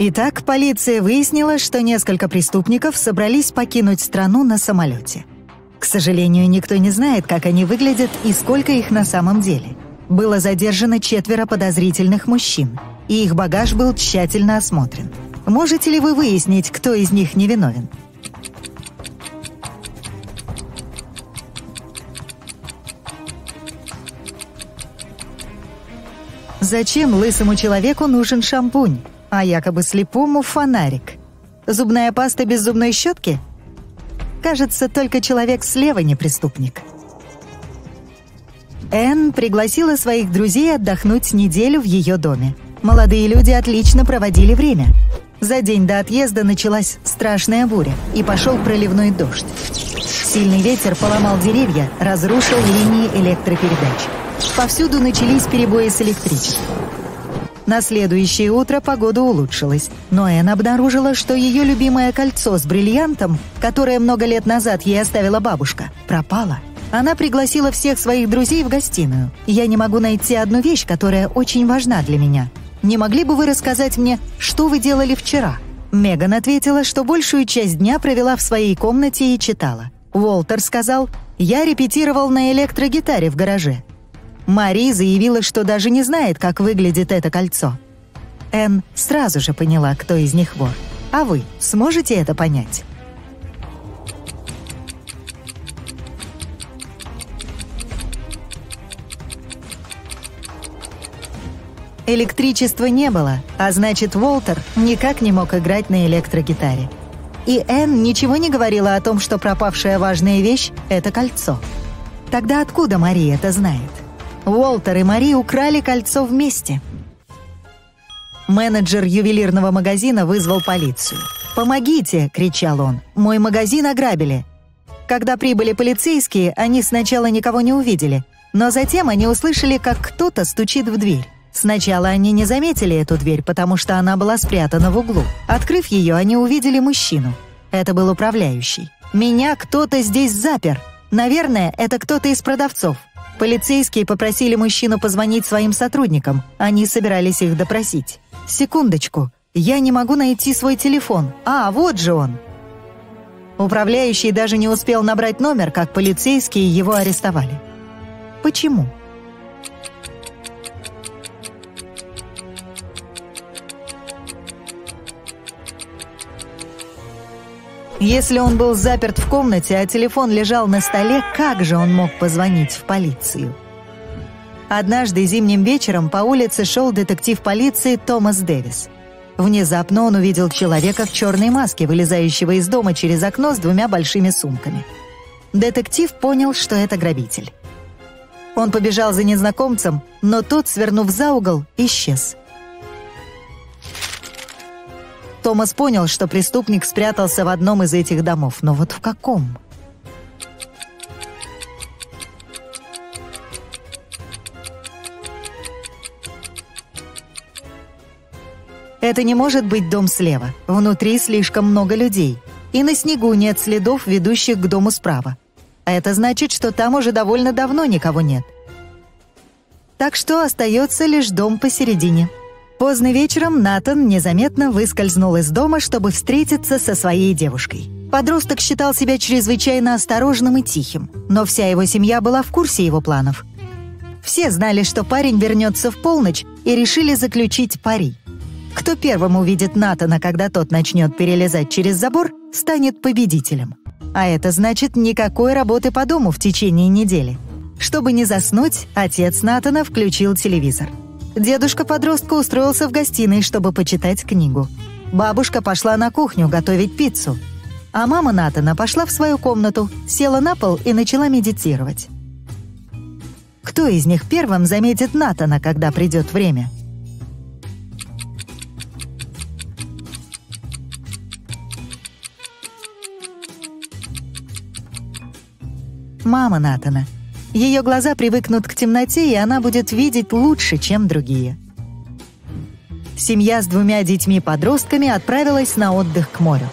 Итак, полиция выяснила, что несколько преступников собрались покинуть страну на самолете. К сожалению, никто не знает, как они выглядят и сколько их на самом деле. Было задержано четверо подозрительных мужчин, и их багаж был тщательно осмотрен. Можете ли вы выяснить, кто из них невиновен? Зачем лысому человеку нужен шампунь, а якобы слепому фонарик? Зубная паста без зубной щетки? Кажется, только человек слева не преступник. Энн пригласила своих друзей отдохнуть неделю в ее доме. Молодые люди отлично проводили время. За день до отъезда началась страшная буря, и пошел проливной дождь. Сильный ветер поломал деревья, разрушил линии электропередач. Повсюду начались перебои с электричеством. На следующее утро погода улучшилась, но Энн обнаружила, что ее любимое кольцо с бриллиантом, которое много лет назад ей оставила бабушка, пропало. Она пригласила всех своих друзей в гостиную. «Я не могу найти одну вещь, которая очень важна для меня. Не могли бы вы рассказать мне, что вы делали вчера?» Меган ответила, что большую часть дня провела в своей комнате и читала. Уолтер сказал, «Я репетировал на электрогитаре в гараже. Мари заявила, что даже не знает, как выглядит это кольцо. Энн сразу же поняла, кто из них вор. А вы сможете это понять? Электричества не было, а значит, Уолтер никак не мог играть на электрогитаре. И Энн ничего не говорила о том, что пропавшая важная вещь — это кольцо. Тогда откуда Мария это знает? Уолтер и Мари украли кольцо вместе. Менеджер ювелирного магазина вызвал полицию. «Помогите!» — кричал он. «Мой магазин ограбили!» Когда прибыли полицейские, они сначала никого не увидели, но затем они услышали, как кто-то стучит в дверь. Сначала они не заметили эту дверь, потому что она была спрятана в углу. Открыв ее, они увидели мужчину. Это был управляющий. «Меня кто-то здесь запер. Наверное, это кто-то из продавцов. Полицейские попросили мужчину позвонить своим сотрудникам. Они собирались их допросить. «Секундочку, я не могу найти свой телефон. А, вот же он!» Управляющий даже не успел набрать номер, как полицейские его арестовали. Почему? Если он был заперт в комнате, а телефон лежал на столе, как же он мог позвонить в полицию? Однажды зимним вечером по улице шел детектив полиции Томас Дэвис. Внезапно он увидел человека в черной маске, вылезающего из дома через окно с двумя большими сумками. Детектив понял, что это грабитель. Он побежал за незнакомцем, но тот, свернув за угол, исчез. Томас понял, что преступник спрятался в одном из этих домов, но вот в каком? Это не может быть дом слева. Внутри слишком много людей. И на снегу нет следов, ведущих к дому справа. А это значит, что там уже довольно давно никого нет. Так что остается лишь дом посередине. Поздно вечером Натан незаметно выскользнул из дома, чтобы встретиться со своей девушкой. Подросток считал себя чрезвычайно осторожным и тихим, но вся его семья была в курсе его планов. Все знали, что парень вернется в полночь, и решили заключить пари. Кто первым увидит Натана, когда тот начнет перелезать через забор, станет победителем. А это значит никакой работы по дому в течение недели. Чтобы не заснуть, отец Натана включил телевизор. Дедушка подростка устроился в гостиной, чтобы почитать книгу. Бабушка пошла на кухню готовить пиццу. А мама Натана пошла в свою комнату, села на пол и начала медитировать. Кто из них первым заметит Натана, когда придет время? Мама Натана — ее глаза привыкнут к темноте, и она будет видеть лучше, чем другие. Семья с двумя детьми-подростками отправилась на отдых к морю.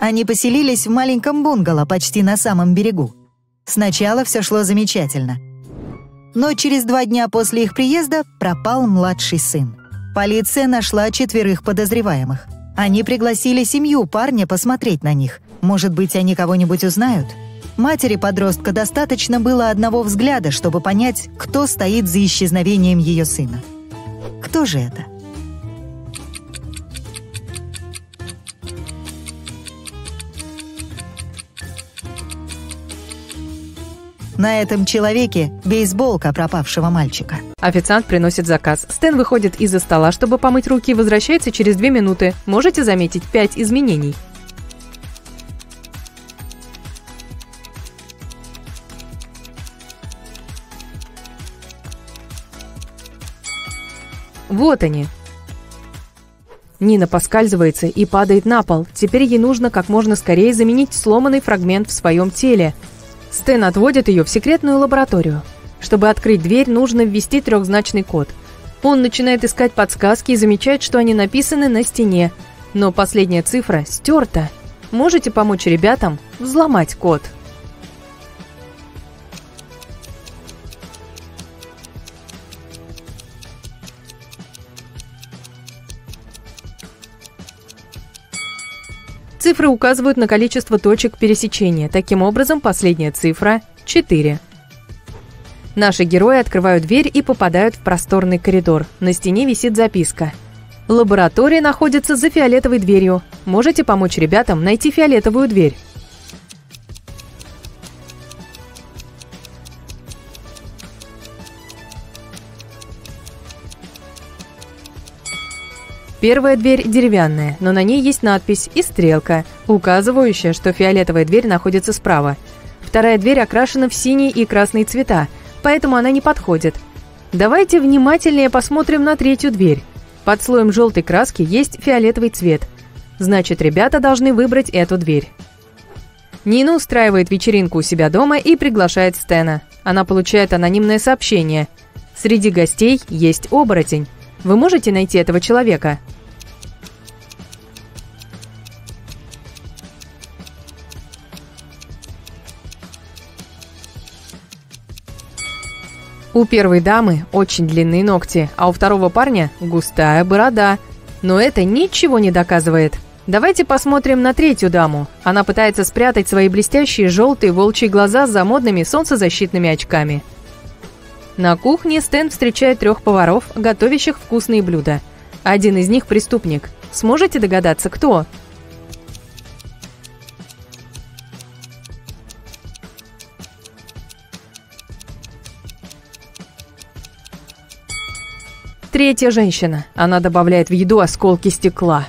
Они поселились в маленьком бунгало почти на самом берегу. Сначала все шло замечательно. Но через два дня после их приезда пропал младший сын. Полиция нашла четверых подозреваемых. Они пригласили семью парня посмотреть на них. Может быть, они кого-нибудь узнают? Матери подростка достаточно было одного взгляда, чтобы понять, кто стоит за исчезновением ее сына. Кто же это? На этом человеке бейсболка пропавшего мальчика. Официант приносит заказ. Стэн выходит из-за стола, чтобы помыть руки и возвращается через две минуты. Можете заметить пять изменений. Вот они. Нина поскальзывается и падает на пол. Теперь ей нужно как можно скорее заменить сломанный фрагмент в своем теле. Стэн отводит ее в секретную лабораторию. Чтобы открыть дверь, нужно ввести трехзначный код. Он начинает искать подсказки и замечает, что они написаны на стене. Но последняя цифра стерта. Можете помочь ребятам взломать код? Цифры указывают на количество точек пересечения. Таким образом, последняя цифра – 4. Наши герои открывают дверь и попадают в просторный коридор. На стене висит записка. Лаборатория находится за фиолетовой дверью. Можете помочь ребятам найти фиолетовую дверь. Первая дверь деревянная, но на ней есть надпись и стрелка, указывающая, что фиолетовая дверь находится справа. Вторая дверь окрашена в синий и красный цвета, поэтому она не подходит. Давайте внимательнее посмотрим на третью дверь. Под слоем желтой краски есть фиолетовый цвет. Значит, ребята должны выбрать эту дверь. Нина устраивает вечеринку у себя дома и приглашает Стена. Она получает анонимное сообщение. Среди гостей есть оборотень. Вы можете найти этого человека? У первой дамы очень длинные ногти, а у второго парня густая борода. Но это ничего не доказывает. Давайте посмотрим на третью даму. Она пытается спрятать свои блестящие желтые волчьи глаза за модными солнцезащитными очками. На кухне Стэн встречает трех поваров, готовящих вкусные блюда. Один из них преступник. Сможете догадаться, кто? Третья женщина. Она добавляет в еду осколки стекла.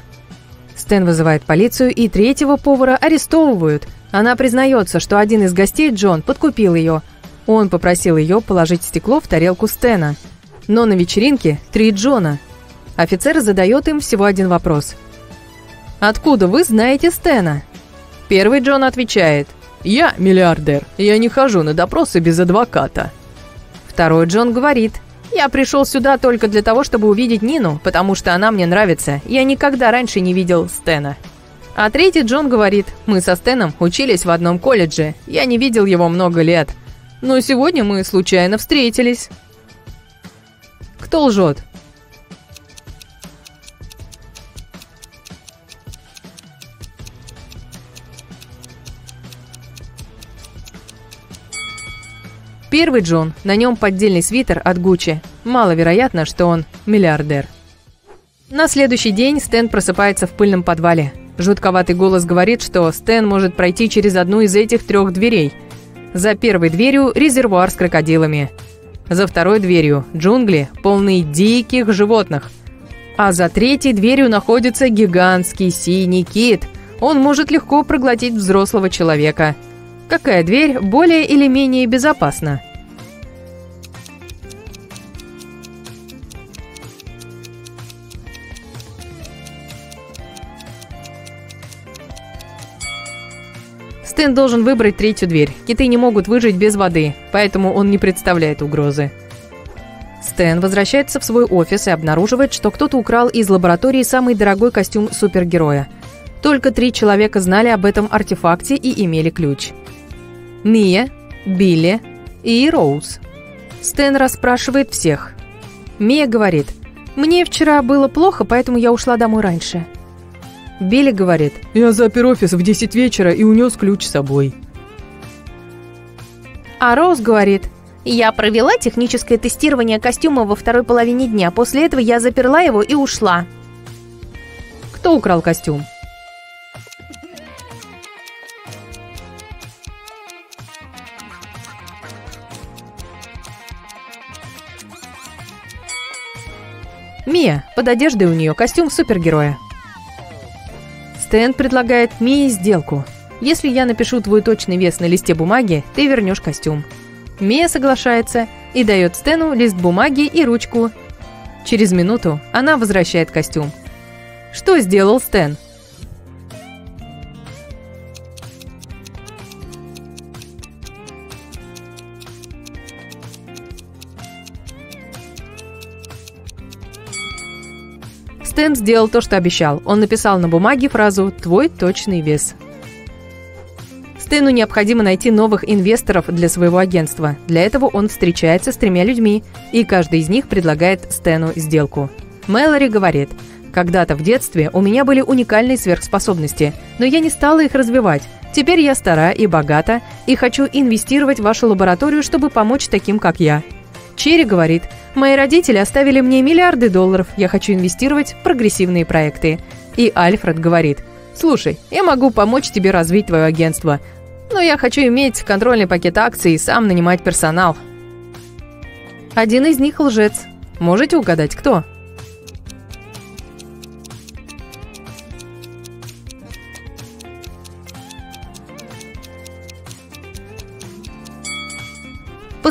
Стэн вызывает полицию, и третьего повара арестовывают. Она признается, что один из гостей, Джон, подкупил ее. Он попросил ее положить стекло в тарелку Стэна. Но на вечеринке три Джона. Офицер задает им всего один вопрос. «Откуда вы знаете Стэна?» Первый Джон отвечает. «Я миллиардер. Я не хожу на допросы без адвоката». Второй Джон говорит – я пришел сюда только для того, чтобы увидеть Нину, потому что она мне нравится. Я никогда раньше не видел Стена. А третий Джон говорит, мы со Стеном учились в одном колледже. Я не видел его много лет. Но сегодня мы случайно встретились. Кто лжет? Первый Джон, на нем поддельный свитер от Гуччи. Маловероятно, что он миллиардер. На следующий день Стэн просыпается в пыльном подвале. Жутковатый голос говорит, что Стэн может пройти через одну из этих трех дверей. За первой дверью резервуар с крокодилами. За второй дверью джунгли, полные диких животных. А за третьей дверью находится гигантский синий кит. Он может легко проглотить взрослого человека. Какая дверь более или менее безопасна? Стэн должен выбрать третью дверь. Киты не могут выжить без воды, поэтому он не представляет угрозы. Стэн возвращается в свой офис и обнаруживает, что кто-то украл из лаборатории самый дорогой костюм супергероя. Только три человека знали об этом артефакте и имели ключ. Мия, Билли и Роуз. Стэн расспрашивает всех. Мия говорит, Мне вчера было плохо, поэтому я ушла домой раньше. Билли говорит, Я запер офис в 10 вечера и унес ключ с собой. а Роуз говорит, Я провела техническое тестирование костюма во второй половине дня. После этого я заперла его и ушла. кто украл костюм? Мия, под одеждой у нее костюм супергероя. Стэн предлагает Мии сделку. Если я напишу твой точный вес на листе бумаги, ты вернешь костюм. Мия соглашается и дает Стэну лист бумаги и ручку. Через минуту она возвращает костюм. Что сделал Стэн? Сделал то, что обещал. Он написал на бумаге фразу «Твой точный вес». Стэну необходимо найти новых инвесторов для своего агентства. Для этого он встречается с тремя людьми, и каждый из них предлагает Стэну сделку. Мэлори говорит, «Когда-то в детстве у меня были уникальные сверхспособности, но я не стала их развивать. Теперь я стара и богата, и хочу инвестировать в вашу лабораторию, чтобы помочь таким, как я». Черри говорит, «Мои родители оставили мне миллиарды долларов, я хочу инвестировать в прогрессивные проекты». И Альфред говорит, «Слушай, я могу помочь тебе развить твое агентство, но я хочу иметь контрольный пакет акций и сам нанимать персонал». Один из них лжец. Можете угадать, кто?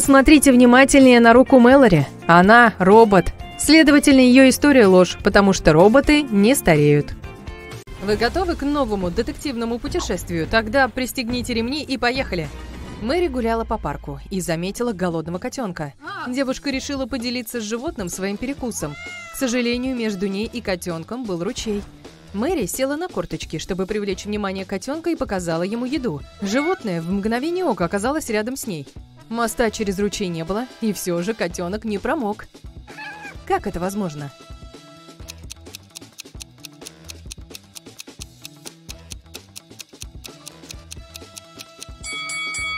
Посмотрите внимательнее на руку Мэлори. Она робот. Следовательно, ее история ложь, потому что роботы не стареют. Вы готовы к новому детективному путешествию? Тогда пристегните ремни и поехали. Мэри гуляла по парку и заметила голодного котенка. Девушка решила поделиться с животным своим перекусом. К сожалению, между ней и котенком был ручей. Мэри села на корточки, чтобы привлечь внимание котенка и показала ему еду. Животное в мгновение ока оказалось рядом с ней. Моста через ручей не было, и все же котенок не промок. Как это возможно?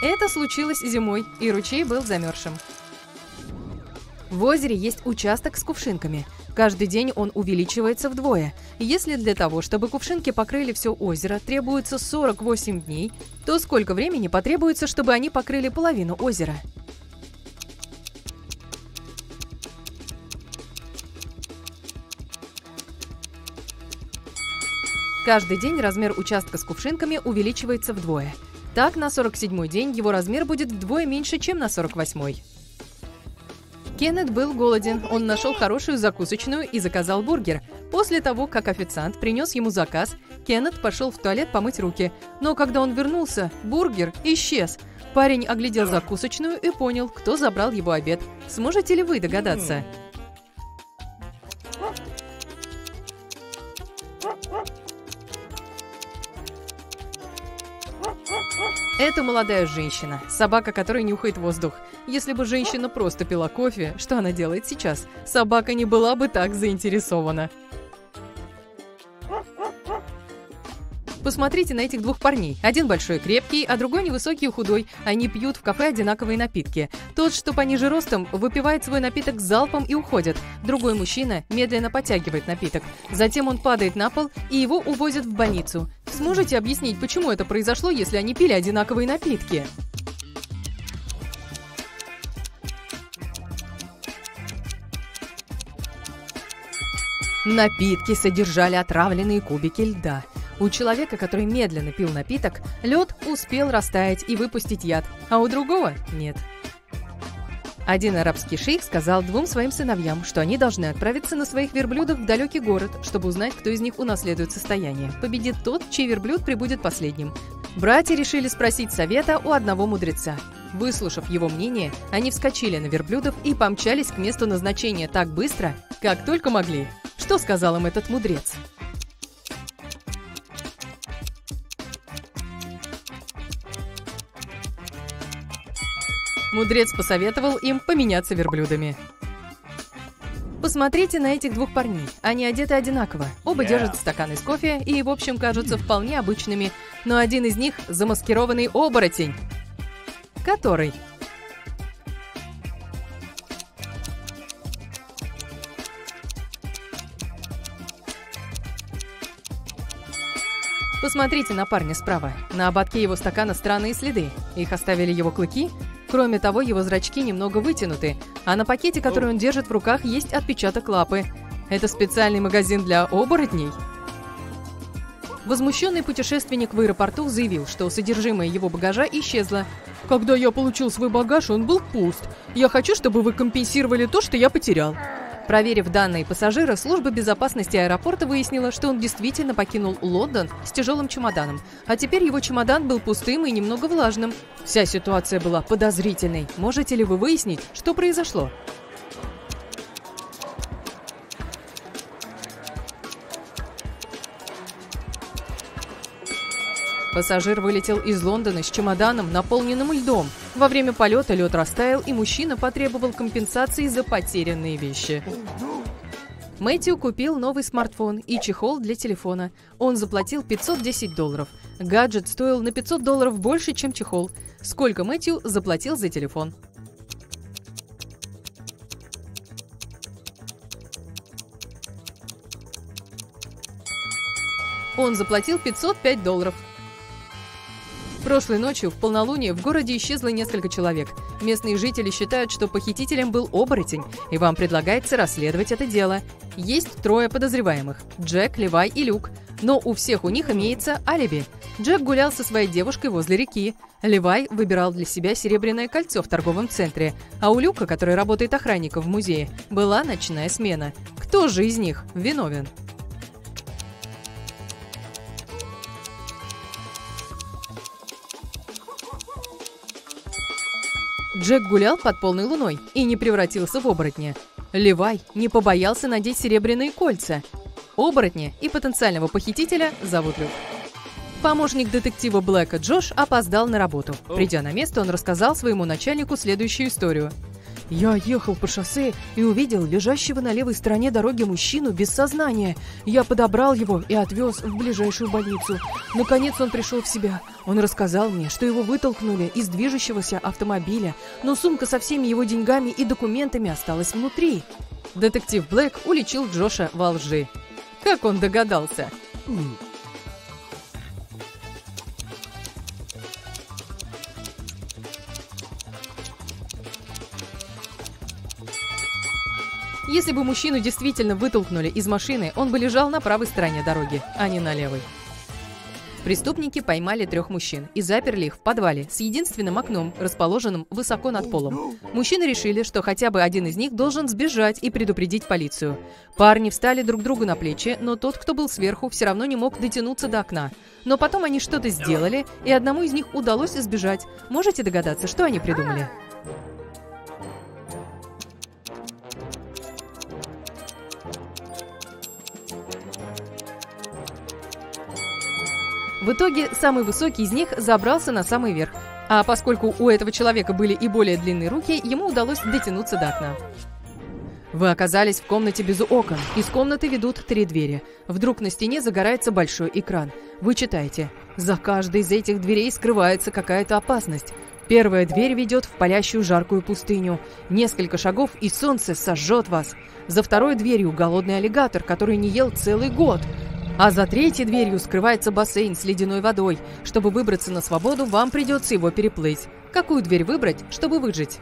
Это случилось зимой, и ручей был замерзшим. В озере есть участок с кувшинками. Каждый день он увеличивается вдвое. Если для того, чтобы кувшинки покрыли все озеро, требуется 48 дней, то сколько времени потребуется, чтобы они покрыли половину озера? Каждый день размер участка с кувшинками увеличивается вдвое. Так, на 47-й день его размер будет вдвое меньше, чем на 48-й. Кеннет был голоден. Он нашел хорошую закусочную и заказал бургер. После того, как официант принес ему заказ, Кеннет пошел в туалет помыть руки. Но когда он вернулся, бургер исчез. Парень оглядел закусочную и понял, кто забрал его обед. Сможете ли вы догадаться? Это молодая женщина, собака которой нюхает воздух. Если бы женщина просто пила кофе, что она делает сейчас? Собака не была бы так заинтересована. Посмотрите на этих двух парней. Один большой крепкий, а другой невысокий и худой. Они пьют в кафе одинаковые напитки. Тот, что пониже ростом, выпивает свой напиток залпом и уходит. Другой мужчина медленно подтягивает напиток. Затем он падает на пол, и его увозят в больницу. Сможете объяснить, почему это произошло, если они пили одинаковые напитки? Напитки содержали отравленные кубики льда. У человека, который медленно пил напиток, лед успел растаять и выпустить яд, а у другого нет. Один арабский шейх сказал двум своим сыновьям, что они должны отправиться на своих верблюдах в далекий город, чтобы узнать, кто из них унаследует состояние. Победит тот, чей верблюд прибудет последним. Братья решили спросить совета у одного мудреца. Выслушав его мнение, они вскочили на верблюдов и помчались к месту назначения так быстро, как только могли. Что сказал им этот мудрец? Мудрец посоветовал им поменяться верблюдами. Посмотрите на этих двух парней. Они одеты одинаково. Оба держат стаканы с кофе и, в общем, кажутся вполне обычными. Но один из них замаскированный оборотень. Который? Посмотрите на парня справа. На ободке его стакана странные следы. Их оставили его клыки. Кроме того, его зрачки немного вытянуты, а на пакете, который он держит в руках, есть отпечаток лапы. Это специальный магазин для оборотней? Возмущенный путешественник в аэропорту заявил, что содержимое его багажа исчезло. Когда я получил свой багаж, он был пуст. Я хочу, чтобы вы компенсировали то, что я потерял. Проверив данные пассажира, служба безопасности аэропорта выяснила, что он действительно покинул Лондон с тяжелым чемоданом, а теперь его чемодан был пустым и немного влажным. Вся ситуация была подозрительной. Можете ли вы выяснить, что произошло? Пассажир вылетел из Лондона с чемоданом, наполненным льдом. Во время полета лед растаял, и мужчина потребовал компенсации за потерянные вещи. Мэтью купил новый смартфон и чехол для телефона. Он заплатил 510 долларов. Гаджет стоил на 500 долларов больше, чем чехол. Сколько Мэтью заплатил за телефон? Он заплатил 505 долларов. Прошлой ночью в полнолуние в городе исчезло несколько человек. Местные жители считают, что похитителем был оборотень, и вам предлагается расследовать это дело. Есть трое подозреваемых – Джек, Левай и Люк. Но у всех у них имеется алиби. Джек гулял со своей девушкой возле реки. Левай выбирал для себя серебряное кольцо в торговом центре. А у Люка, который работает охранником в музее, была ночная смена. Кто же из них виновен? Джек гулял под полной луной и не превратился в оборотня. Левай не побоялся надеть серебряные кольца. Оборотня и потенциального похитителя зовут Люк. Помощник детектива Блэка Джош опоздал на работу. Придя на место, он рассказал своему начальнику следующую историю – я ехал по шоссе и увидел лежащего на левой стороне дороги мужчину без сознания. Я подобрал его и отвез в ближайшую больницу. Наконец он пришел в себя. Он рассказал мне, что его вытолкнули из движущегося автомобиля, но сумка со всеми его деньгами и документами осталась внутри. Детектив Блэк уличил Джоша во лжи. Как он догадался? Если бы мужчину действительно вытолкнули из машины, он бы лежал на правой стороне дороги, а не на левой. Преступники поймали трех мужчин и заперли их в подвале с единственным окном, расположенным высоко над полом. Мужчины решили, что хотя бы один из них должен сбежать и предупредить полицию. Парни встали друг другу на плечи, но тот, кто был сверху, все равно не мог дотянуться до окна. Но потом они что-то сделали, и одному из них удалось сбежать. Можете догадаться, что они придумали? В итоге самый высокий из них забрался на самый верх. А поскольку у этого человека были и более длинные руки, ему удалось дотянуться до окна. Вы оказались в комнате без окон. Из комнаты ведут три двери. Вдруг на стене загорается большой экран. Вы читаете. За каждой из этих дверей скрывается какая-то опасность. Первая дверь ведет в палящую жаркую пустыню. Несколько шагов, и солнце сожжет вас. За второй дверью голодный аллигатор, который не ел целый год. А за третьей дверью скрывается бассейн с ледяной водой. Чтобы выбраться на свободу, вам придется его переплыть. Какую дверь выбрать, чтобы выжить?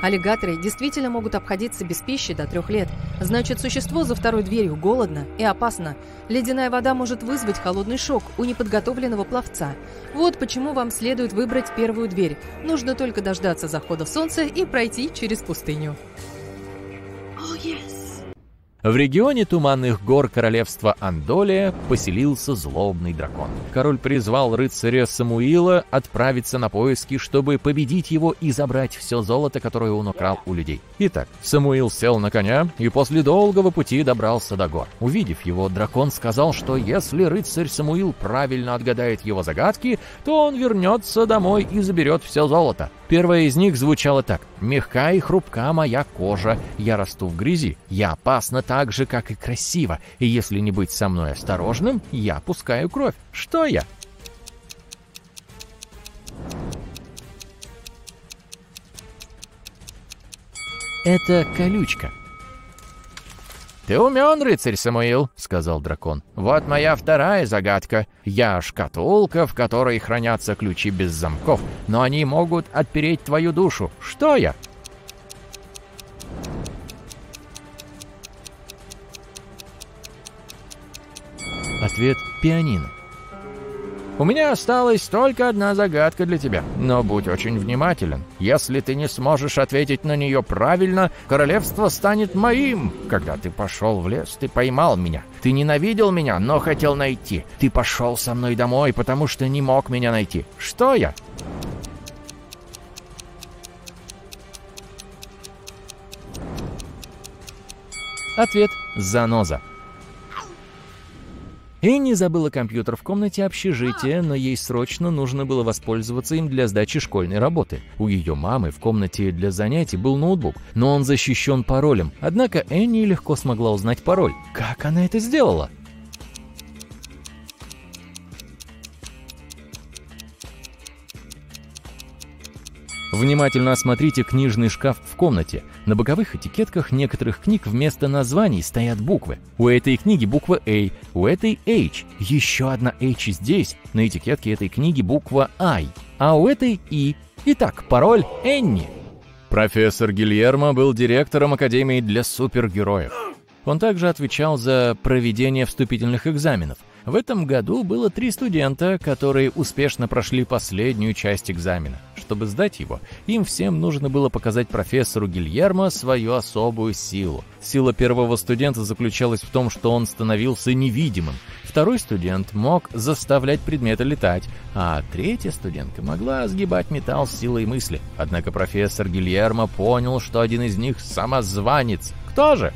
Аллигаторы действительно могут обходиться без пищи до трех лет. Значит, существо за второй дверью голодно и опасно. Ледяная вода может вызвать холодный шок у неподготовленного пловца. Вот почему вам следует выбрать первую дверь. Нужно только дождаться захода солнца и пройти через пустыню. В регионе Туманных гор королевства Андолия поселился злобный дракон. Король призвал рыцаря Самуила отправиться на поиски, чтобы победить его и забрать все золото, которое он украл у людей. Итак, Самуил сел на коня и после долгого пути добрался до гор. Увидев его, дракон сказал, что если рыцарь Самуил правильно отгадает его загадки, то он вернется домой и заберет все золото. Первая из них звучала так. «Мягка и хрупка моя кожа, я расту в грязи, я опасна так же, как и красиво, и если не быть со мной осторожным, я пускаю кровь. Что я?» Это колючка. «Ты умен, рыцарь Самуил», — сказал дракон. «Вот моя вторая загадка. Я шкатулка, в которой хранятся ключи без замков, но они могут отпереть твою душу. Что я?» Ответ — пианино. У меня осталась только одна загадка для тебя, но будь очень внимателен. Если ты не сможешь ответить на нее правильно, королевство станет моим. Когда ты пошел в лес, ты поймал меня. Ты ненавидел меня, но хотел найти. Ты пошел со мной домой, потому что не мог меня найти. Что я? Ответ – заноза. Энни забыла компьютер в комнате общежития, но ей срочно нужно было воспользоваться им для сдачи школьной работы. У ее мамы в комнате для занятий был ноутбук, но он защищен паролем. Однако Энни легко смогла узнать пароль. Как она это сделала? Внимательно осмотрите книжный шкаф в комнате. На боковых этикетках некоторых книг вместо названий стоят буквы. У этой книги буква A, у этой H. Еще одна H здесь. На этикетке этой книги буква I, а у этой I. Итак, пароль Энни. Профессор Гильермо был директором Академии для супергероев. Он также отвечал за проведение вступительных экзаменов. В этом году было три студента, которые успешно прошли последнюю часть экзамена. Чтобы сдать его, им всем нужно было показать профессору Гильермо свою особую силу. Сила первого студента заключалась в том, что он становился невидимым. Второй студент мог заставлять предметы летать, а третья студентка могла сгибать металл с силой мысли. Однако профессор Гильермо понял, что один из них самозванец. Кто же?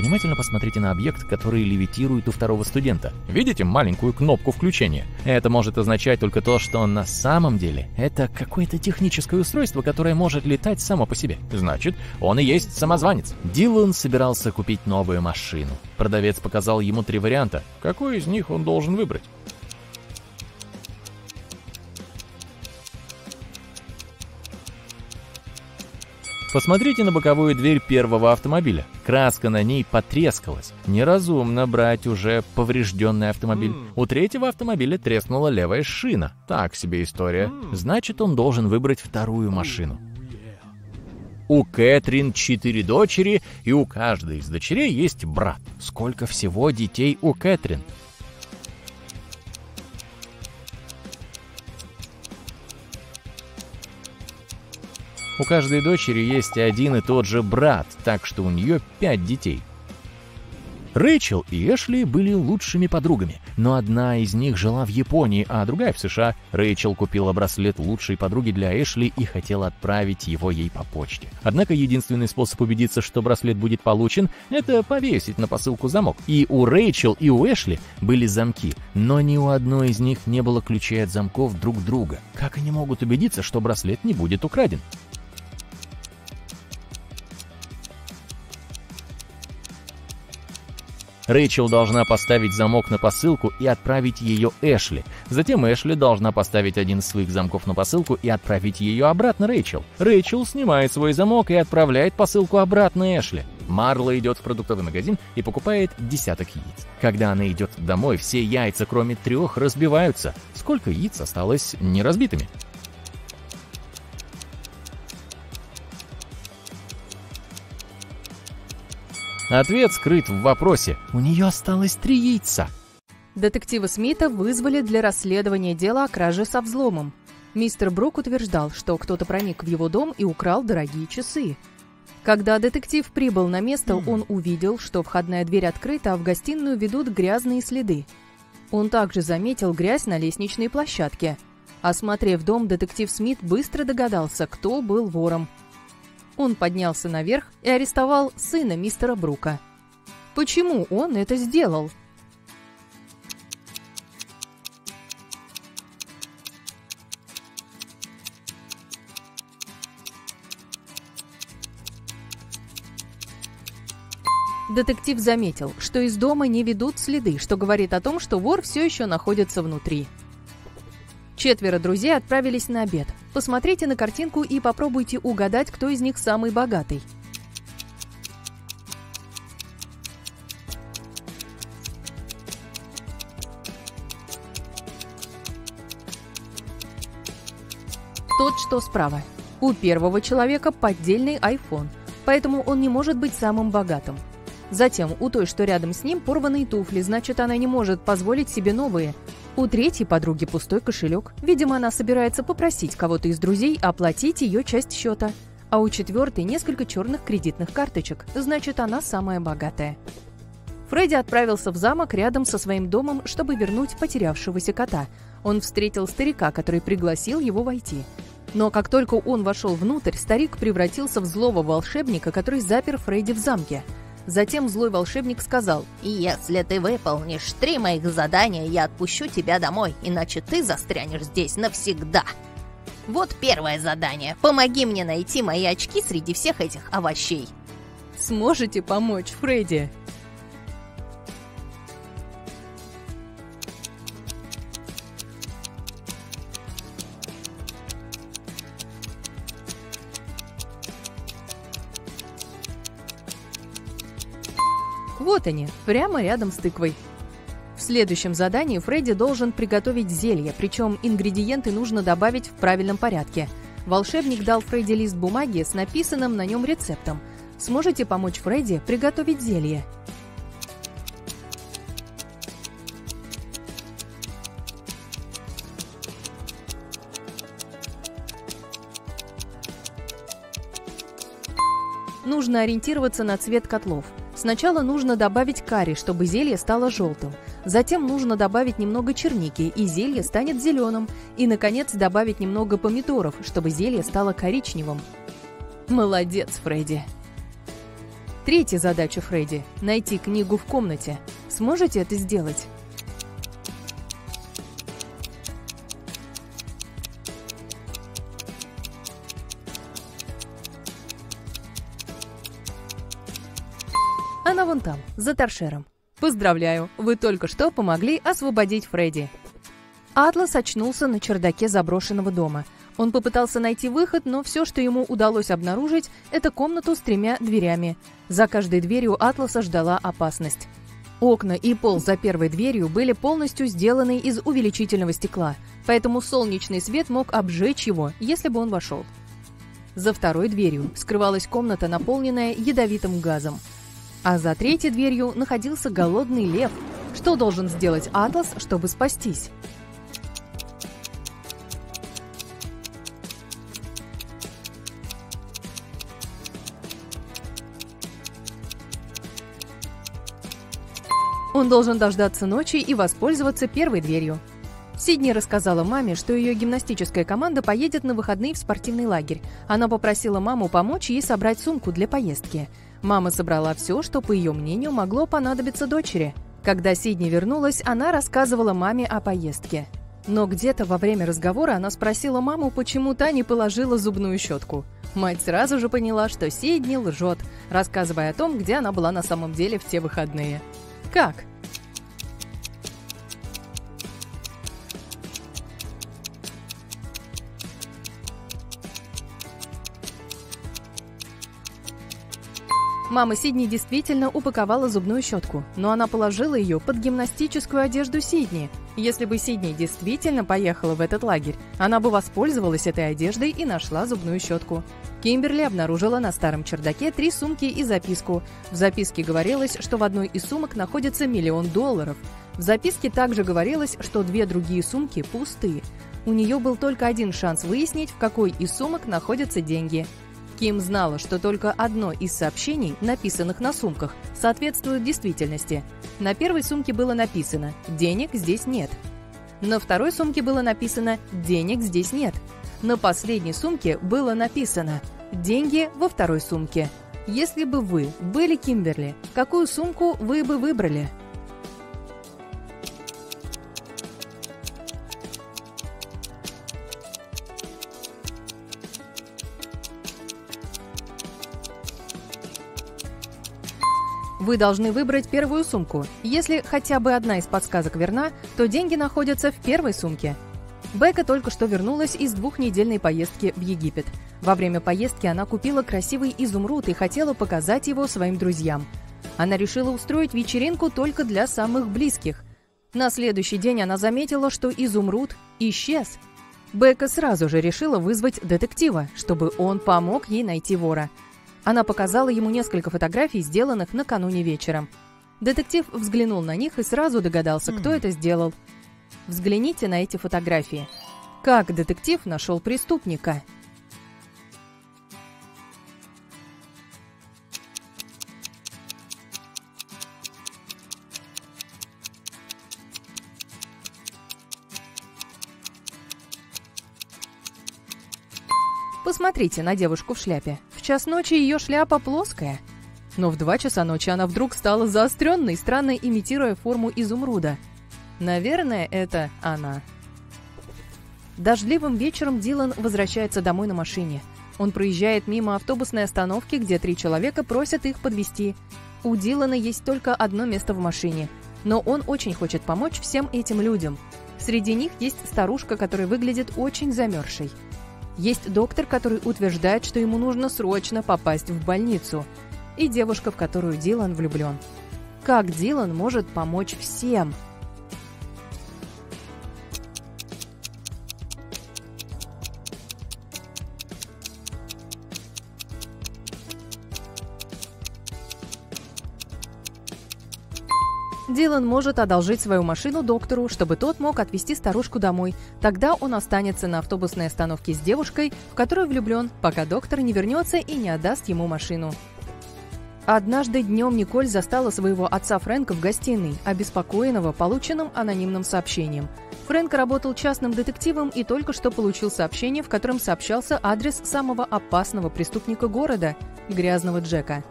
Внимательно посмотрите на объект, который левитирует у второго студента. Видите маленькую кнопку включения? Это может означать только то, что на самом деле это какое-то техническое устройство, которое может летать само по себе. Значит, он и есть самозванец. Дилан собирался купить новую машину. Продавец показал ему три варианта. Какой из них он должен выбрать? Посмотрите на боковую дверь первого автомобиля. Краска на ней потрескалась. Неразумно брать уже поврежденный автомобиль. У третьего автомобиля треснула левая шина. Так себе история. Значит, он должен выбрать вторую машину. У Кэтрин четыре дочери, и у каждой из дочерей есть брат. Сколько всего детей у Кэтрин? У каждой дочери есть один и тот же брат, так что у нее пять детей. Рэйчел и Эшли были лучшими подругами, но одна из них жила в Японии, а другая в США. Рэйчел купила браслет лучшей подруги для Эшли и хотела отправить его ей по почте. Однако единственный способ убедиться, что браслет будет получен, это повесить на посылку замок. И у Рэйчел, и у Эшли были замки, но ни у одной из них не было ключей от замков друг друга. Как они могут убедиться, что браслет не будет украден? Рэйчел должна поставить замок на посылку и отправить ее Эшли. Затем Эшли должна поставить один из своих замков на посылку и отправить ее обратно Рэйчел. Рэйчел снимает свой замок и отправляет посылку обратно Эшли. Марла идет в продуктовый магазин и покупает десяток яиц. Когда она идет домой, все яйца, кроме трех, разбиваются. Сколько яиц осталось неразбитыми? Ответ скрыт в вопросе. У нее осталось три яйца. Детектива Смита вызвали для расследования дела о краже со взломом. Мистер Брук утверждал, что кто-то проник в его дом и украл дорогие часы. Когда детектив прибыл на место, он увидел, что входная дверь открыта, а в гостиную ведут грязные следы. Он также заметил грязь на лестничной площадке. Осмотрев дом, детектив Смит быстро догадался, кто был вором. Он поднялся наверх и арестовал сына мистера Брука. Почему он это сделал? Детектив заметил, что из дома не ведут следы, что говорит о том, что вор все еще находится внутри. Четверо друзей отправились на обед. Посмотрите на картинку и попробуйте угадать, кто из них самый богатый. Тот, что справа. У первого человека поддельный iPhone, поэтому он не может быть самым богатым. Затем у той, что рядом с ним, порванные туфли, значит, она не может позволить себе новые. У третьей подруги пустой кошелек. Видимо, она собирается попросить кого-то из друзей оплатить ее часть счета. А у четвертой несколько черных кредитных карточек. Значит, она самая богатая. Фредди отправился в замок рядом со своим домом, чтобы вернуть потерявшегося кота. Он встретил старика, который пригласил его войти. Но как только он вошел внутрь, старик превратился в злого волшебника, который запер Фредди в замке – Затем злой волшебник сказал, «Если ты выполнишь три моих задания, я отпущу тебя домой, иначе ты застрянешь здесь навсегда». Вот первое задание. Помоги мне найти мои очки среди всех этих овощей. Сможете помочь, Фредди? Вот они, прямо рядом с тыквой. В следующем задании Фредди должен приготовить зелье, причем ингредиенты нужно добавить в правильном порядке. Волшебник дал Фредди лист бумаги с написанным на нем рецептом. Сможете помочь Фредди приготовить зелье? Нужно ориентироваться на цвет котлов. Сначала нужно добавить карри, чтобы зелье стало желтым. Затем нужно добавить немного черники, и зелье станет зеленым. И, наконец, добавить немного помидоров, чтобы зелье стало коричневым. Молодец, Фредди. Третья задача Фредди – найти книгу в комнате. Сможете это сделать? Вон там, за торшером. Поздравляю, вы только что помогли освободить Фредди. Атлас очнулся на чердаке заброшенного дома. Он попытался найти выход, но все, что ему удалось обнаружить, это комнату с тремя дверями. За каждой дверью Атласа ждала опасность. Окна и пол за первой дверью были полностью сделаны из увеличительного стекла, поэтому солнечный свет мог обжечь его, если бы он вошел. За второй дверью скрывалась комната, наполненная ядовитым газом. А за третьей дверью находился голодный лев. Что должен сделать Атлас, чтобы спастись? Он должен дождаться ночи и воспользоваться первой дверью. Сидни рассказала маме, что ее гимнастическая команда поедет на выходные в спортивный лагерь. Она попросила маму помочь ей собрать сумку для поездки – Мама собрала все, что, по ее мнению, могло понадобиться дочери. Когда Сидни вернулась, она рассказывала маме о поездке. Но где-то во время разговора она спросила маму, почему та не положила зубную щетку. Мать сразу же поняла, что Сидни лжет, рассказывая о том, где она была на самом деле в те выходные. Как? Мама Сидни действительно упаковала зубную щетку, но она положила ее под гимнастическую одежду Сидни. Если бы Сидни действительно поехала в этот лагерь, она бы воспользовалась этой одеждой и нашла зубную щетку. Кимберли обнаружила на старом чердаке три сумки и записку. В записке говорилось, что в одной из сумок находится миллион долларов. В записке также говорилось, что две другие сумки пустые. У нее был только один шанс выяснить, в какой из сумок находятся деньги. Ким знала, что только одно из сообщений, написанных на сумках, соответствует действительности. На первой сумке было написано «Денег здесь нет». На второй сумке было написано «Денег здесь нет». На последней сумке было написано «Деньги во второй сумке». Если бы вы были Кимберли, какую сумку вы бы выбрали? Вы должны выбрать первую сумку. Если хотя бы одна из подсказок верна, то деньги находятся в первой сумке. Бека только что вернулась из двухнедельной поездки в Египет. Во время поездки она купила красивый изумруд и хотела показать его своим друзьям. Она решила устроить вечеринку только для самых близких. На следующий день она заметила, что изумруд исчез. Бека сразу же решила вызвать детектива, чтобы он помог ей найти вора. Она показала ему несколько фотографий, сделанных накануне вечером. Детектив взглянул на них и сразу догадался, кто это сделал. Взгляните на эти фотографии. Как детектив нашел преступника? Посмотрите на девушку в шляпе. В час ночи ее шляпа плоская. Но в два часа ночи она вдруг стала заостренной, странно имитируя форму изумруда. Наверное, это она. Дождливым вечером Дилан возвращается домой на машине. Он проезжает мимо автобусной остановки, где три человека просят их подвести. У Дилана есть только одно место в машине, но он очень хочет помочь всем этим людям. Среди них есть старушка, которая выглядит очень замерзшей. Есть доктор, который утверждает, что ему нужно срочно попасть в больницу. И девушка, в которую Дилан влюблен. Как Дилан может помочь всем? Дилан может одолжить свою машину доктору, чтобы тот мог отвезти старушку домой. Тогда он останется на автобусной остановке с девушкой, в которую влюблен, пока доктор не вернется и не отдаст ему машину. Однажды днем Николь застала своего отца Фрэнка в гостиной, обеспокоенного полученным анонимным сообщением. Фрэнк работал частным детективом и только что получил сообщение, в котором сообщался адрес самого опасного преступника города – Грязного Джека.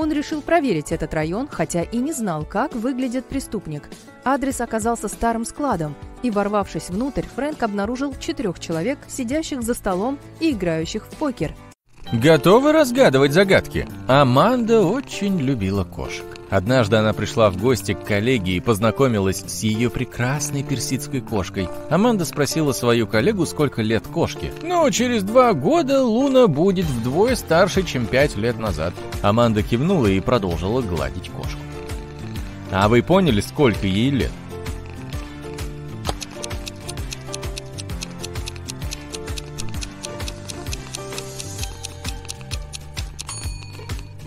Он решил проверить этот район, хотя и не знал, как выглядит преступник. Адрес оказался старым складом, и, ворвавшись внутрь, Фрэнк обнаружил четырех человек, сидящих за столом и играющих в покер. Готовы разгадывать загадки? Аманда очень любила кошек. Однажды она пришла в гости к коллеге и познакомилась с ее прекрасной персидской кошкой. Аманда спросила свою коллегу, сколько лет кошке. «Ну, через два года Луна будет вдвое старше, чем пять лет назад». Аманда кивнула и продолжила гладить кошку. «А вы поняли, сколько ей лет?»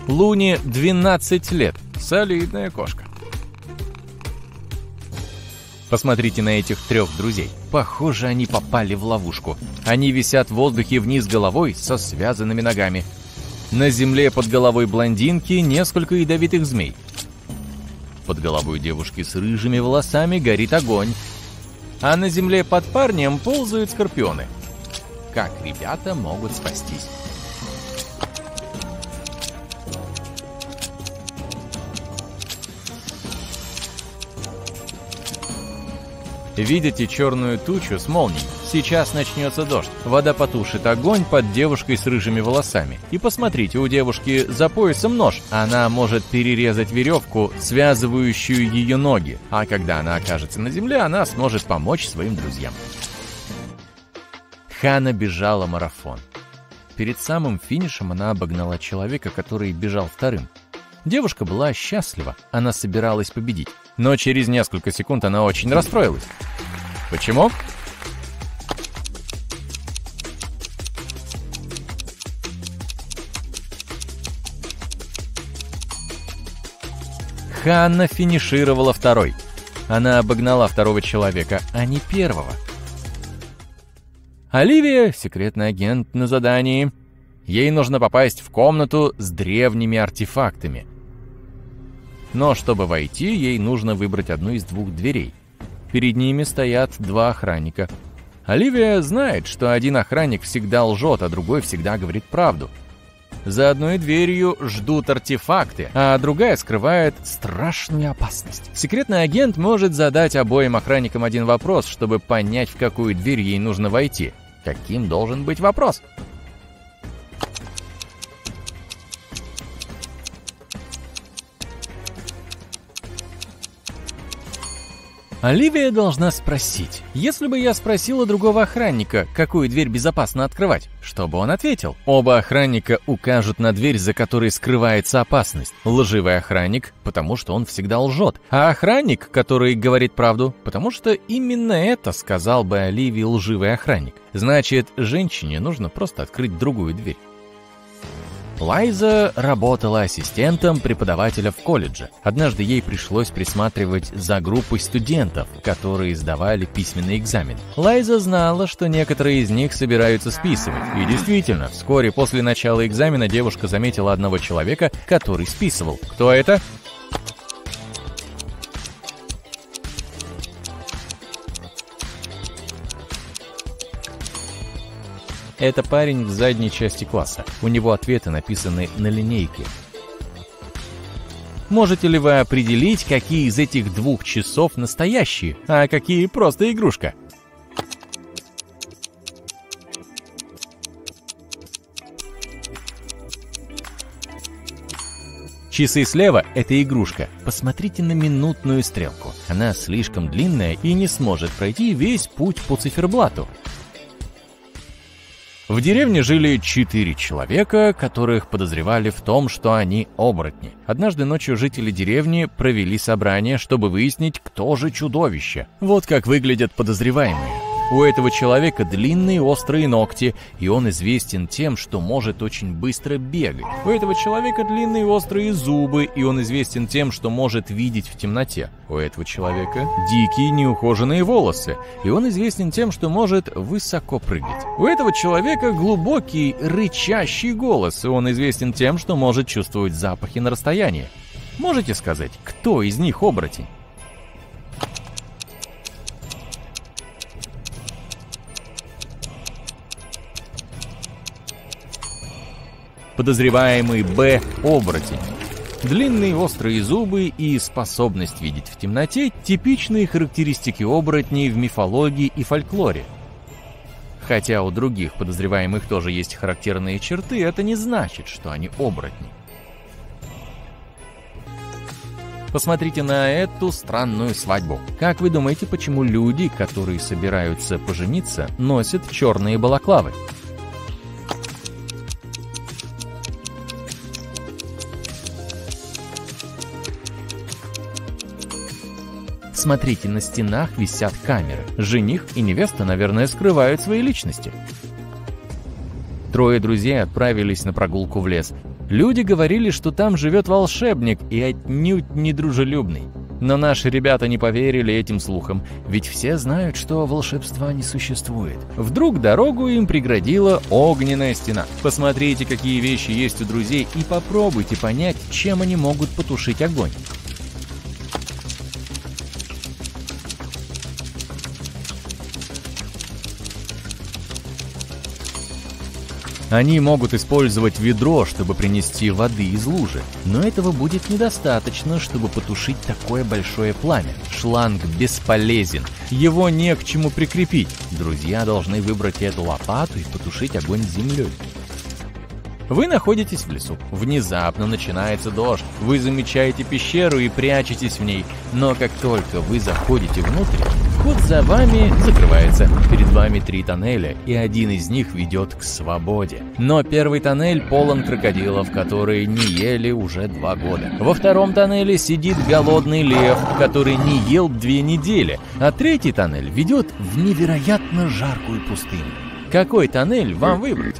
Луне 12 лет. Солидная кошка. Посмотрите на этих трех друзей. Похоже, они попали в ловушку. Они висят в воздухе вниз головой со связанными ногами. На земле под головой блондинки несколько ядовитых змей. Под головой девушки с рыжими волосами горит огонь. А на земле под парнем ползают скорпионы. Как ребята могут спастись? Видите черную тучу с молнией? Сейчас начнется дождь. Вода потушит огонь под девушкой с рыжими волосами. И посмотрите, у девушки за поясом нож. Она может перерезать веревку, связывающую ее ноги. А когда она окажется на земле, она сможет помочь своим друзьям. Хана бежала марафон. Перед самым финишем она обогнала человека, который бежал вторым. Девушка была счастлива, она собиралась победить. Но через несколько секунд она очень расстроилась. Почему? Ханна финишировала второй. Она обогнала второго человека, а не первого. Оливия — секретный агент на задании. Ей нужно попасть в комнату с древними артефактами. Но чтобы войти, ей нужно выбрать одну из двух дверей. Перед ними стоят два охранника. Оливия знает, что один охранник всегда лжет, а другой всегда говорит правду — за одной дверью ждут артефакты, а другая скрывает страшную опасность. Секретный агент может задать обоим охранникам один вопрос, чтобы понять, в какую дверь ей нужно войти. Каким должен быть вопрос? Оливия должна спросить. Если бы я спросила другого охранника, какую дверь безопасно открывать, что бы он ответил? Оба охранника укажут на дверь, за которой скрывается опасность. Лживый охранник, потому что он всегда лжет. А охранник, который говорит правду, потому что именно это сказал бы Оливии лживый охранник. Значит, женщине нужно просто открыть другую дверь. Лайза работала ассистентом преподавателя в колледже. Однажды ей пришлось присматривать за группой студентов, которые сдавали письменный экзамен. Лайза знала, что некоторые из них собираются списывать. И действительно, вскоре после начала экзамена девушка заметила одного человека, который списывал. Кто это? Это парень в задней части класса. У него ответы написаны на линейке. Можете ли вы определить, какие из этих двух часов настоящие, а какие просто игрушка? Часы слева — это игрушка. Посмотрите на минутную стрелку. Она слишком длинная и не сможет пройти весь путь по циферблату. В деревне жили четыре человека, которых подозревали в том, что они оборотни. Однажды ночью жители деревни провели собрание, чтобы выяснить, кто же чудовище. Вот как выглядят подозреваемые. У этого человека длинные острые ногти, и он известен тем, что может очень быстро бегать. У этого человека длинные острые зубы, и он известен тем, что может видеть в темноте. У этого человека дикие неухоженные волосы, и он известен тем, что может высоко прыгать. У этого человека глубокий рычащий голос, и он известен тем, что может чувствовать запахи на расстоянии. Можете сказать, кто из них оборотень? Подозреваемый Б – оборотень. Длинные острые зубы и способность видеть в темноте – типичные характеристики оборотней в мифологии и фольклоре. Хотя у других подозреваемых тоже есть характерные черты, это не значит, что они оборотни. Посмотрите на эту странную свадьбу. Как вы думаете, почему люди, которые собираются пожениться, носят черные балаклавы? Смотрите, на стенах висят камеры. Жених и невеста, наверное, скрывают свои личности. Трое друзей отправились на прогулку в лес. Люди говорили, что там живет волшебник и отнюдь не дружелюбный. Но наши ребята не поверили этим слухам, ведь все знают, что волшебства не существует. Вдруг дорогу им преградила огненная стена. Посмотрите, какие вещи есть у друзей, и попробуйте понять, чем они могут потушить огонь. Они могут использовать ведро, чтобы принести воды из лужи, но этого будет недостаточно, чтобы потушить такое большое пламя. Шланг бесполезен, его не к чему прикрепить. Друзья должны выбрать эту лопату и потушить огонь землей. Вы находитесь в лесу. Внезапно начинается дождь. Вы замечаете пещеру и прячетесь в ней. Но как только вы заходите внутрь, Вход за вами закрывается. Перед вами три тоннеля, и один из них ведет к свободе. Но первый тоннель полон крокодилов, которые не ели уже два года. Во втором тоннеле сидит голодный лев, который не ел две недели. А третий тоннель ведет в невероятно жаркую пустыню. Какой тоннель вам выбрать?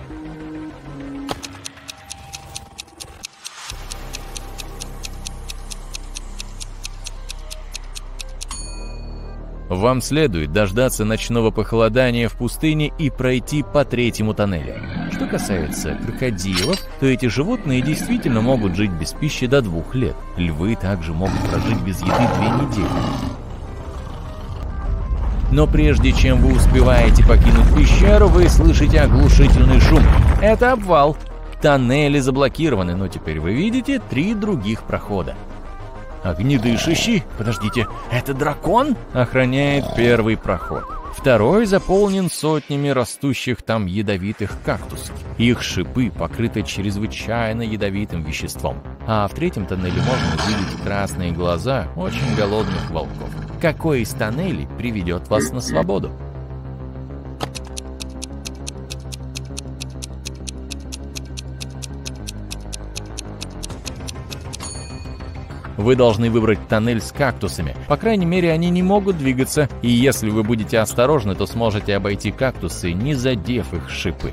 Вам следует дождаться ночного похолодания в пустыне и пройти по третьему тоннелю. Что касается крокодилов, то эти животные действительно могут жить без пищи до двух лет. Львы также могут прожить без еды две недели. Но прежде чем вы успеваете покинуть пещеру, вы слышите оглушительный шум. Это обвал. Тоннели заблокированы, но теперь вы видите три других прохода. Огнедышащий, подождите, это дракон? Охраняет первый проход. Второй заполнен сотнями растущих там ядовитых кактусов. Их шипы покрыты чрезвычайно ядовитым веществом. А в третьем тоннеле можно увидеть красные глаза очень голодных волков. Какой из тоннелей приведет вас на свободу? Вы должны выбрать тоннель с кактусами. По крайней мере, они не могут двигаться, и если вы будете осторожны, то сможете обойти кактусы, не задев их шипы.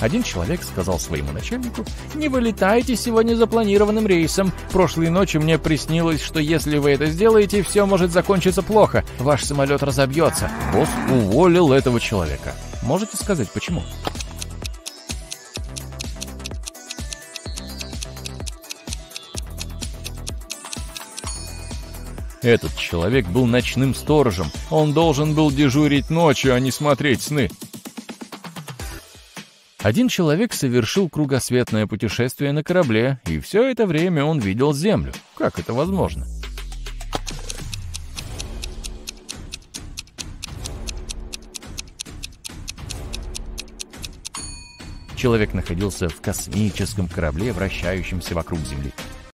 Один человек сказал своему начальнику, «Не вылетайте сегодня запланированным рейсом. Прошлой ночью мне приснилось, что если вы это сделаете, все может закончиться плохо. Ваш самолет разобьется». Босс уволил этого человека. Можете сказать, почему? Этот человек был ночным сторожем. Он должен был дежурить ночью, а не смотреть сны. Один человек совершил кругосветное путешествие на корабле, и все это время он видел Землю. Как это возможно? Человек находился в космическом корабле, вращающемся вокруг Земли.